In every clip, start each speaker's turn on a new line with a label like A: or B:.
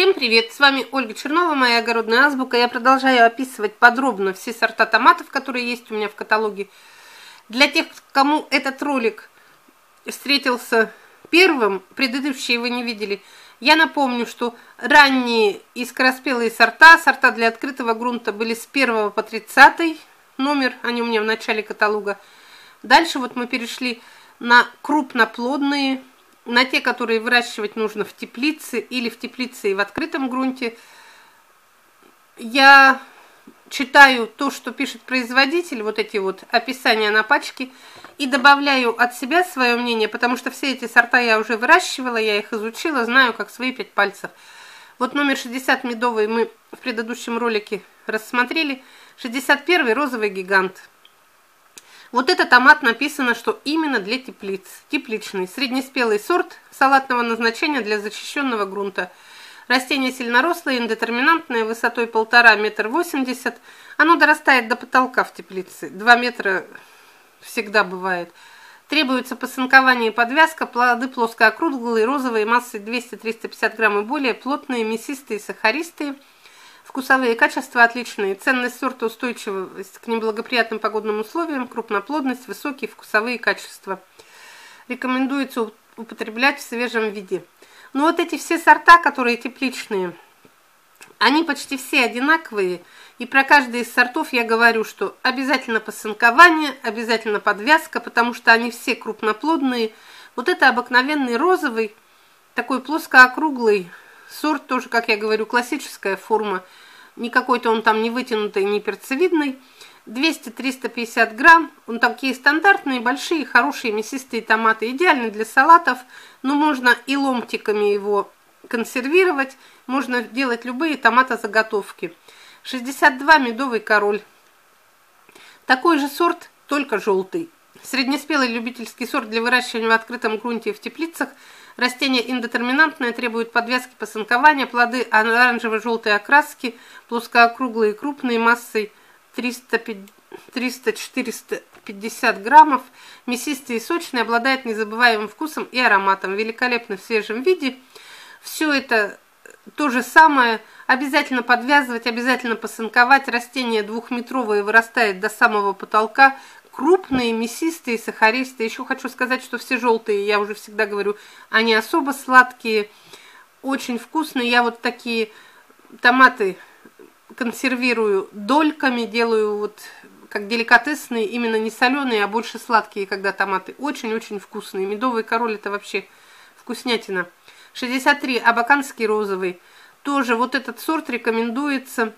A: Всем привет! С вами Ольга Чернова, моя огородная азбука. Я продолжаю описывать подробно все сорта томатов, которые есть у меня в каталоге. Для тех, кому этот ролик встретился первым, предыдущие вы не видели, я напомню, что ранние и скороспелые сорта, сорта для открытого грунта были с 1 по 30 номер, они у меня в начале каталога. Дальше вот мы перешли на крупноплодные на те, которые выращивать нужно в теплице или в теплице и в открытом грунте. Я читаю то, что пишет производитель, вот эти вот описания на пачке, и добавляю от себя свое мнение, потому что все эти сорта я уже выращивала, я их изучила, знаю как свои пять пальцев. Вот номер 60 медовый мы в предыдущем ролике рассмотрели. 61 розовый гигант. Вот это томат написано, что именно для теплиц. Тепличный, среднеспелый сорт салатного назначения для защищенного грунта. Растение сильнорослое, индетерминантное, высотой полтора метр восемьдесят. Оно дорастает до потолка в теплице. Два метра всегда бывает. Требуется посынкование и подвязка. Плоды плоскоокруглые, розовые, массой 200-350 грамм и более, плотные, мясистые, сахаристые – Вкусовые качества отличные. Ценность сорта устойчивость к неблагоприятным погодным условиям, крупноплодность, высокие вкусовые качества. Рекомендуется употреблять в свежем виде. Но вот эти все сорта, которые тепличные, они почти все одинаковые. И про каждый из сортов я говорю, что обязательно посынкование, обязательно подвязка, потому что они все крупноплодные. Вот это обыкновенный розовый, такой плоскоокруглый сорт, тоже, как я говорю, классическая форма – не какой-то он там не вытянутый, не перцевидный. 200-350 грамм. Он такие стандартные, большие, хорошие мясистые томаты. Идеальны для салатов, но можно и ломтиками его консервировать. Можно делать любые томатозаготовки. 62 медовый король. Такой же сорт, только желтый. Среднеспелый любительский сорт для выращивания в открытом грунте и в теплицах – Растение индетерминантное, требует подвязки посынкования, плоды оранжево-желтой окраски, плоскоокруглые, крупные, массой 300-450 граммов, мясистые и сочные, обладает незабываемым вкусом и ароматом, великолепно в свежем виде. Все это то же самое, обязательно подвязывать, обязательно посынковать. Растение двухметровое вырастает до самого потолка, крупные, мясистые, сахаристые. Еще хочу сказать, что все желтые, я уже всегда говорю, они особо сладкие, очень вкусные. Я вот такие томаты консервирую дольками, делаю вот как деликатесные, именно не соленые, а больше сладкие, когда томаты очень-очень вкусные. Медовый король это вообще вкуснятина. 63 абаканский розовый. Тоже вот этот сорт рекомендуется,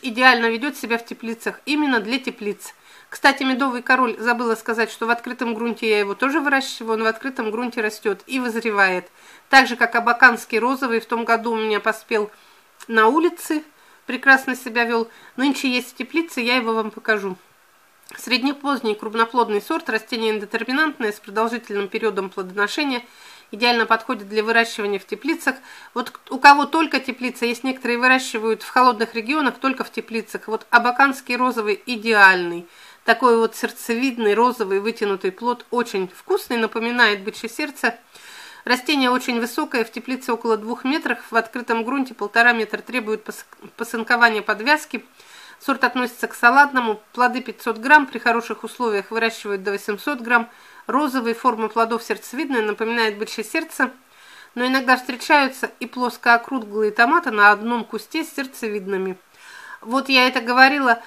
A: идеально ведет себя в теплицах, именно для теплиц. Кстати, медовый король, забыла сказать, что в открытом грунте я его тоже выращиваю, он в открытом грунте растет и вызревает. Так же, как абаканский розовый, в том году у меня поспел на улице, прекрасно себя вел. Нынче есть в я его вам покажу. Среднепоздний крупноплодный сорт, растение индетерминантное с продолжительным периодом плодоношения, идеально подходит для выращивания в теплицах. Вот у кого только теплица, есть некоторые выращивают в холодных регионах только в теплицах. Вот абаканский розовый идеальный. Такой вот сердцевидный, розовый, вытянутый плод, очень вкусный, напоминает бычье сердце. Растение очень высокое, в теплице около двух метров, в открытом грунте полтора метра требует посынкования подвязки. Сорт относится к салатному, плоды 500 грамм, при хороших условиях выращивают до 800 грамм. Розовые формы плодов сердцевидные, напоминает бычье сердце. Но иногда встречаются и плоскоокруглые томаты на одном кусте с сердцевидными. Вот я это говорила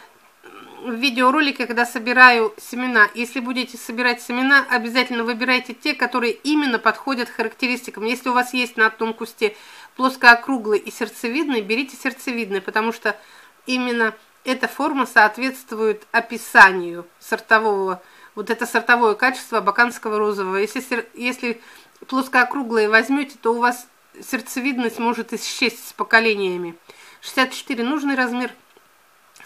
A: видеоролике, когда собираю семена. Если будете собирать семена, обязательно выбирайте те, которые именно подходят характеристикам. Если у вас есть на одном кусте плоскоокруглый и сердцевидный, берите сердцевидный, потому что именно эта форма соответствует описанию сортового, вот это сортовое качество баканского розового. Если, если плоскоокруглые возьмете, то у вас сердцевидность может исчезнуть с поколениями. 64 нужный размер,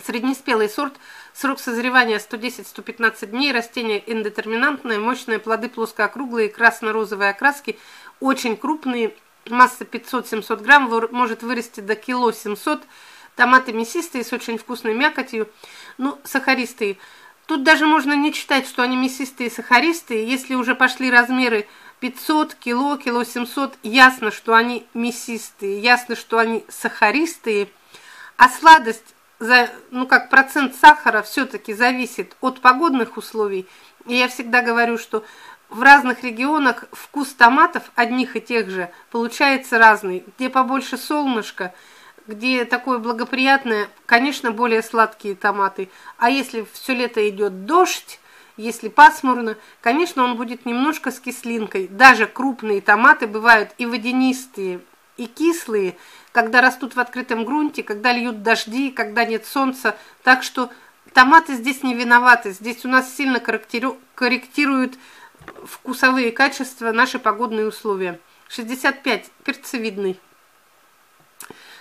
A: среднеспелый сорт – Срок созревания 110-115 дней. Растение индетерминантное, мощные плоды плоскоокруглые, красно-розовые окраски, очень крупные, масса 500-700 грамм, может вырасти до кило 700. Томаты мясистые с очень вкусной мякотью, ну, сахаристые. Тут даже можно не читать, что они мясистые и сахаристые. Если уже пошли размеры 500 кило, кило 700, ясно, что они мясистые, ясно, что они сахаристые, а сладость, ну как процент сахара все-таки зависит от погодных условий. И я всегда говорю, что в разных регионах вкус томатов одних и тех же получается разный. Где побольше солнышка, где такое благоприятное, конечно, более сладкие томаты. А если все лето идет дождь, если пасмурно, конечно, он будет немножко с кислинкой. Даже крупные томаты бывают и водянистые, и кислые, когда растут в открытом грунте, когда льют дожди, когда нет солнца. Так что томаты здесь не виноваты. Здесь у нас сильно корректируют вкусовые качества наши погодные условия. 65. Перцевидный.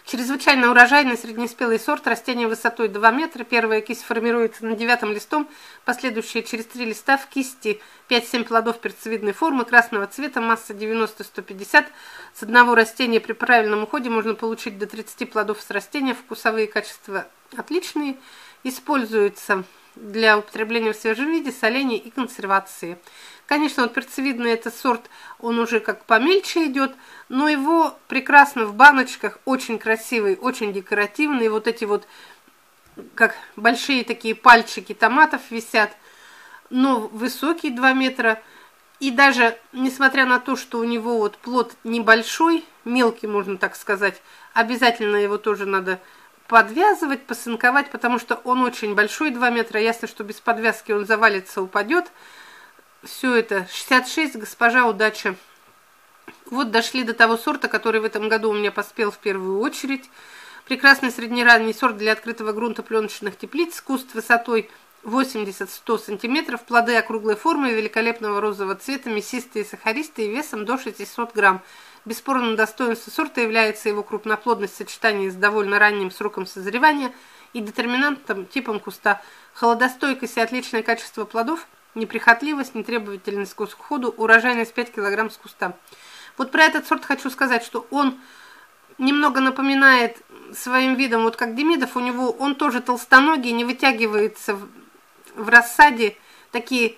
A: Чрезвычайно урожайный среднеспелый сорт, растение высотой 2 метра. Первая кисть формируется на девятом листом, последующие через три листа в кисти 5-7 плодов перцевидной формы, красного цвета, масса 90-150. С одного растения при правильном уходе можно получить до 30 плодов с растения. Вкусовые качества отличные. Используется для употребления в свежем виде, соления и консервации. Конечно, вот перцевидный этот сорт, он уже как помельче идет, но его прекрасно в баночках, очень красивый, очень декоративный. Вот эти вот, как большие такие пальчики томатов висят, но высокий 2 метра. И даже, несмотря на то, что у него вот плод небольшой, мелкий, можно так сказать, обязательно его тоже надо подвязывать, посынковать, потому что он очень большой, 2 метра. Ясно, что без подвязки он завалится, упадет все это. 66, госпожа, удача. Вот дошли до того сорта, который в этом году у меня поспел в первую очередь. Прекрасный среднеранний сорт для открытого грунта пленочных теплиц. Куст высотой 80-100 см. Плоды округлой формы, великолепного розового цвета, мясистые, сахаристые, весом до 600 грамм. Бесспорным достоинством сорта является его крупноплодность в сочетании с довольно ранним сроком созревания и детерминантом типом куста. Холодостойкость и отличное качество плодов – неприхотливость, нетребовательность к уходу, урожайность 5 кг с куста. Вот про этот сорт хочу сказать, что он немного напоминает своим видом, вот как Демидов, у него он тоже толстоногий, не вытягивается в, в рассаде, такие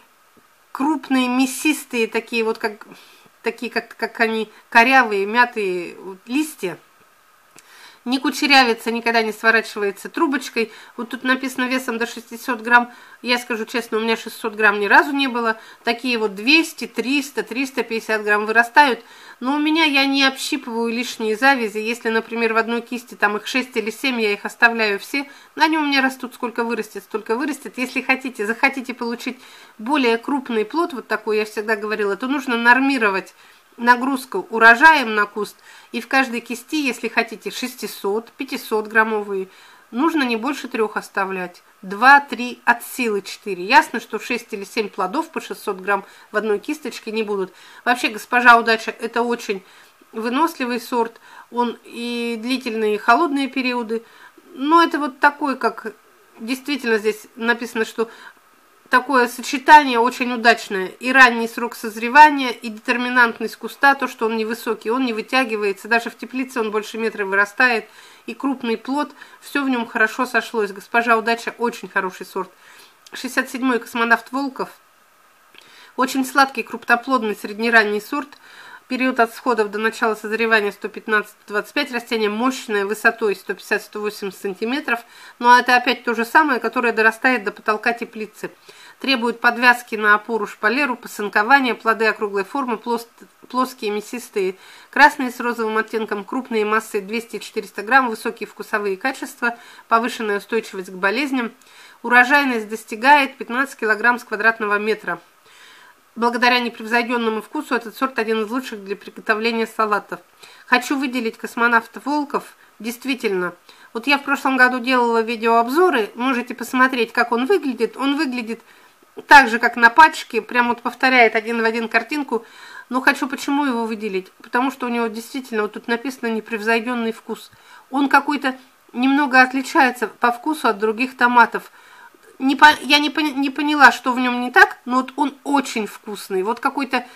A: крупные, мясистые, такие вот как, такие как, как они, корявые, мятые листья не кучерявится, никогда не сворачивается трубочкой. Вот тут написано весом до 600 грамм. Я скажу честно, у меня 600 грамм ни разу не было. Такие вот 200, 300, 350 грамм вырастают. Но у меня я не общипываю лишние завязи. Если, например, в одной кисти там их 6 или 7, я их оставляю все. Они у меня растут, сколько вырастет, столько вырастет. Если хотите, захотите получить более крупный плод, вот такой, я всегда говорила, то нужно нормировать нагрузку урожаем на куст, и в каждой кисти, если хотите 600, 500 граммовые, нужно не больше трех оставлять. 2-3 от силы 4. Ясно, что 6 или 7 плодов по 600 грамм в одной кисточке не будут. Вообще, госпожа удача, это очень выносливый сорт. Он и длительные холодные периоды. Но это вот такой, как действительно здесь написано, что такое сочетание очень удачное. И ранний срок созревания, и детерминантность куста, то, что он невысокий, он не вытягивается. Даже в теплице он больше метра вырастает. И крупный плод, все в нем хорошо сошлось. Госпожа Удача очень хороший сорт. 67-й космонавт Волков. Очень сладкий, крупноплодный, среднеранний сорт – Период от сходов до начала созревания 115-25, растение мощное, высотой 150-180 см, но это опять то же самое, которое дорастает до потолка теплицы. Требует подвязки на опору шпалеру, посынкования, плоды округлой формы, плоские, мясистые, красные с розовым оттенком, крупные массой 200-400 грамм, высокие вкусовые качества, повышенная устойчивость к болезням. Урожайность достигает 15 кг с квадратного метра. Благодаря непревзойденному вкусу этот сорт один из лучших для приготовления салатов. Хочу выделить космонавта Волков. Действительно, вот я в прошлом году делала видеообзоры, можете посмотреть, как он выглядит. Он выглядит так же, как на пачке, прям вот повторяет один в один картинку. Но хочу почему его выделить? Потому что у него действительно, вот тут написано непревзойденный вкус. Он какой-то немного отличается по вкусу от других томатов – не по, я не, не поняла, что в нем не так, но вот он очень вкусный. Вот какой-то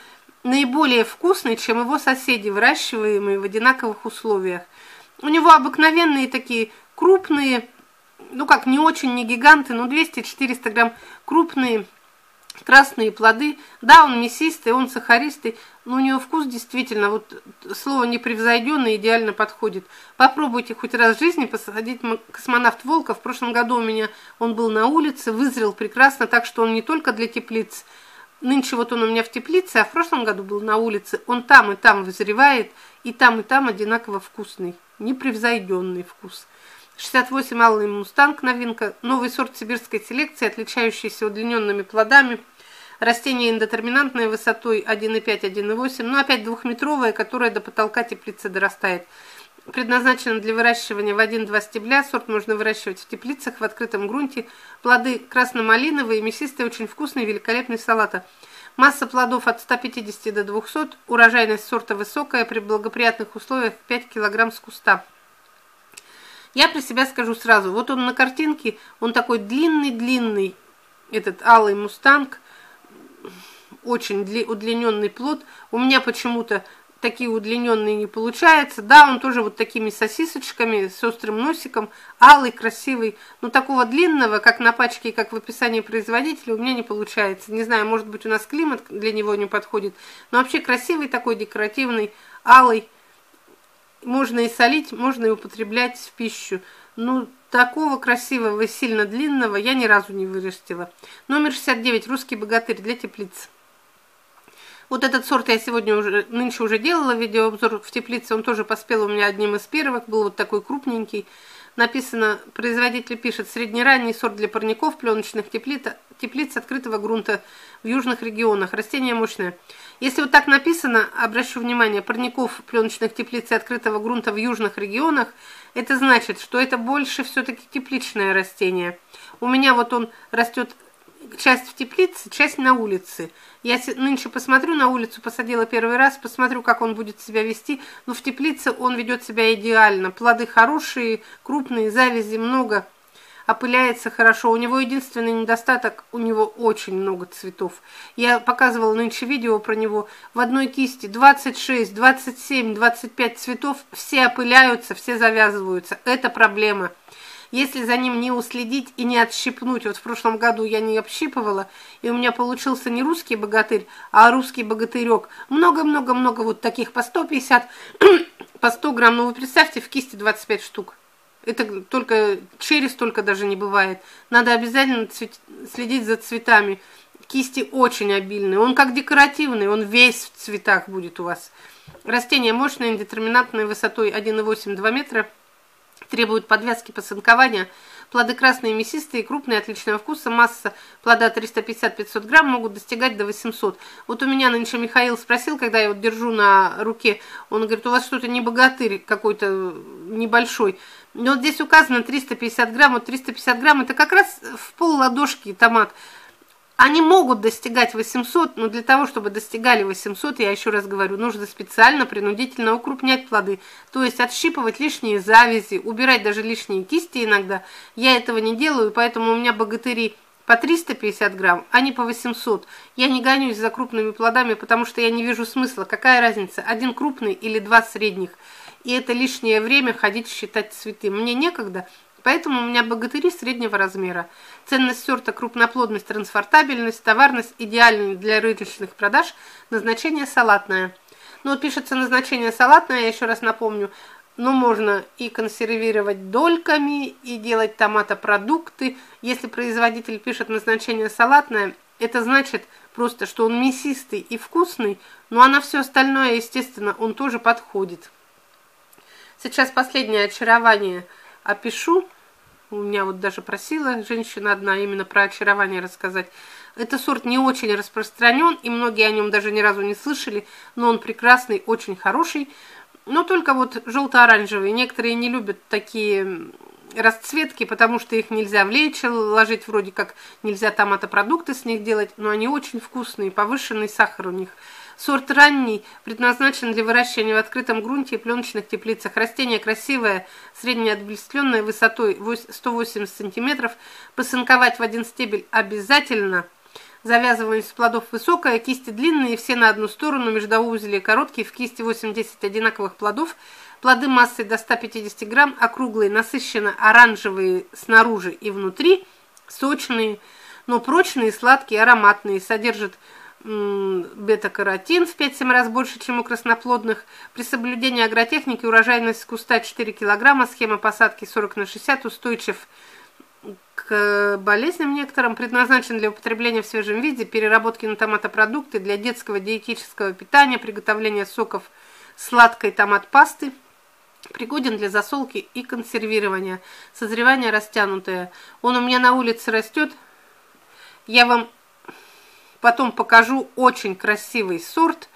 A: наиболее вкусный, чем его соседи, выращиваемые в одинаковых условиях. У него обыкновенные такие крупные, ну как, не очень, не гиганты, но 200-400 грамм крупные красные плоды. Да, он мясистый, он сахаристый, но у него вкус действительно, вот слово непревзойденный идеально подходит. Попробуйте хоть раз в жизни посадить космонавт Волка. В прошлом году у меня он был на улице, вызрел прекрасно, так что он не только для теплиц. Нынче вот он у меня в теплице, а в прошлом году был на улице. Он там и там вызревает, и там и там одинаково вкусный, непревзойденный вкус. 68 алый мустанг новинка, новый сорт сибирской селекции, отличающийся удлиненными плодами. Растение индетерминантное высотой 1,5-1,8, но опять двухметровое, которое до потолка теплицы дорастает. Предназначено для выращивания в 1-2 стебля. Сорт можно выращивать в теплицах, в открытом грунте. Плоды красно-малиновые, мясистые, очень вкусные, великолепный салата. Масса плодов от 150 до 200. Урожайность сорта высокая, при благоприятных условиях 5 кг с куста. Я про себя скажу сразу. Вот он на картинке, он такой длинный-длинный, этот алый мустанг, очень удлиненный плод. У меня почему-то такие удлиненные не получается. Да, он тоже вот такими сосисочками, с острым носиком, алый, красивый. Но такого длинного, как на пачке и как в описании производителя, у меня не получается. Не знаю, может быть у нас климат для него не подходит. Но вообще красивый такой, декоративный, алый. Можно и солить, можно и употреблять в пищу. Ну, такого красивого и сильно длинного я ни разу не вырастила. Номер 69. Русский богатырь для теплиц. Вот этот сорт я сегодня уже, нынче уже делала видеообзор в теплице. Он тоже поспел у меня одним из первых. Был вот такой крупненький. Написано, производитель пишет, среднеранний сорт для парников, пленочных теплиц, теплиц открытого грунта в южных регионах. Растение мощное. Если вот так написано, обращу внимание, парников, пленочных теплиц и открытого грунта в южных регионах, это значит, что это больше все-таки тепличное растение. У меня вот он растет часть в теплице, часть на улице. Я нынче посмотрю на улицу, посадила первый раз, посмотрю, как он будет себя вести. Но в теплице он ведет себя идеально. Плоды хорошие, крупные, завязи много, опыляется хорошо. У него единственный недостаток, у него очень много цветов. Я показывала нынче видео про него. В одной кисти 26, 27, 25 цветов, все опыляются, все завязываются. Это проблема. Если за ним не уследить и не отщипнуть, вот в прошлом году я не общипывала, и у меня получился не русский богатырь, а русский богатырек. Много-много-много вот таких по 150, по 100 грамм. Ну вы представьте, в кисти 25 штук. Это только через только даже не бывает. Надо обязательно цвет, следить за цветами. Кисти очень обильные. Он как декоративный, он весь в цветах будет у вас. Растение мощное, индетерминантной высотой 1,8-2 метра требуют подвязки посынкования. Плоды красные, мясистые, крупные, отличного вкуса. Масса плода 350-500 грамм могут достигать до 800. Вот у меня нынче Михаил спросил, когда я вот держу на руке, он говорит, у вас что-то не богатырь какой-то небольшой. Но вот здесь указано 350 грамм. Вот 350 грамм это как раз в пол ладошки томат. Они могут достигать 800, но для того, чтобы достигали 800, я еще раз говорю, нужно специально, принудительно укрупнять плоды. То есть отщипывать лишние завязи, убирать даже лишние кисти иногда. Я этого не делаю, поэтому у меня богатыри по 350 грамм, а не по 800. Я не гонюсь за крупными плодами, потому что я не вижу смысла. Какая разница, один крупный или два средних? И это лишнее время ходить считать цветы. Мне некогда, Поэтому у меня богатыри среднего размера. Ценность сорта, крупноплодность, транспортабельность, товарность идеальны для рыночных продаж. Назначение салатное. Ну пишется назначение салатное, я еще раз напомню. Но можно и консервировать дольками, и делать томатопродукты. Если производитель пишет назначение салатное, это значит просто, что он мясистый и вкусный, ну а на все остальное, естественно, он тоже подходит. Сейчас последнее очарование – опишу. У меня вот даже просила женщина одна именно про очарование рассказать. Это сорт не очень распространен, и многие о нем даже ни разу не слышали, но он прекрасный, очень хороший. Но только вот желто-оранжевый. Некоторые не любят такие расцветки, потому что их нельзя в лечо ложить, вроде как нельзя томатопродукты с них делать, но они очень вкусные, повышенный сахар у них – Сорт ранний, предназначен для выращивания в открытом грунте и пленочных теплицах. Растение красивое, среднеотблестленное, высотой 180 см. Посынковать в один стебель обязательно. Завязываемость плодов высокая, кисти длинные, все на одну сторону, междоузелия короткие, в кисти 8-10 одинаковых плодов. Плоды массой до 150 грамм, округлые, насыщенно оранжевые снаружи и внутри, сочные, но прочные, сладкие, ароматные, содержат бета-каротин в 5-7 раз больше, чем у красноплодных. При соблюдении агротехники урожайность куста 4 кг, схема посадки 40 на 60, устойчив к болезням некоторым, предназначен для употребления в свежем виде, переработки на томатопродукты, для детского диетического питания, приготовления соков сладкой томат-пасты, пригоден для засолки и консервирования. Созревание растянутое. Он у меня на улице растет. Я вам Потом покажу очень красивый сорт,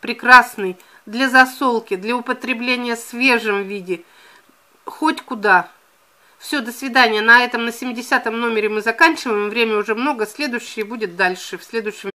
A: прекрасный для засолки, для употребления в свежем виде, хоть куда. Все, до свидания. На этом, на 70 номере мы заканчиваем. Время уже много. Следующий будет дальше, в следующем